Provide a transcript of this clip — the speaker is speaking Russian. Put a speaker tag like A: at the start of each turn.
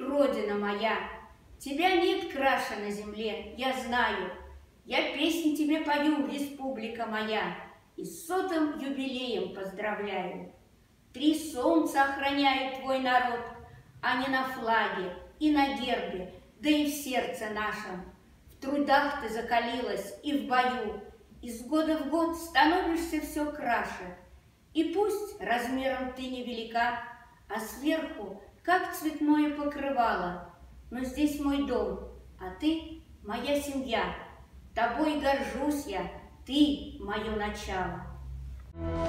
A: Родина моя. Тебя нет краше на земле, я знаю. Я песни тебе пою, республика моя, И с сотым юбилеем поздравляю. Три солнца охраняют твой народ, А не на флаге и на гербе, Да и в сердце нашем. В трудах ты закалилась и в бою, Из года в год становишься все краше. И пусть размером ты невелика, А сверху, как цветное покрывало, Но здесь мой дом, а ты моя семья, Тобой горжусь я, ты мое начало. Thank you.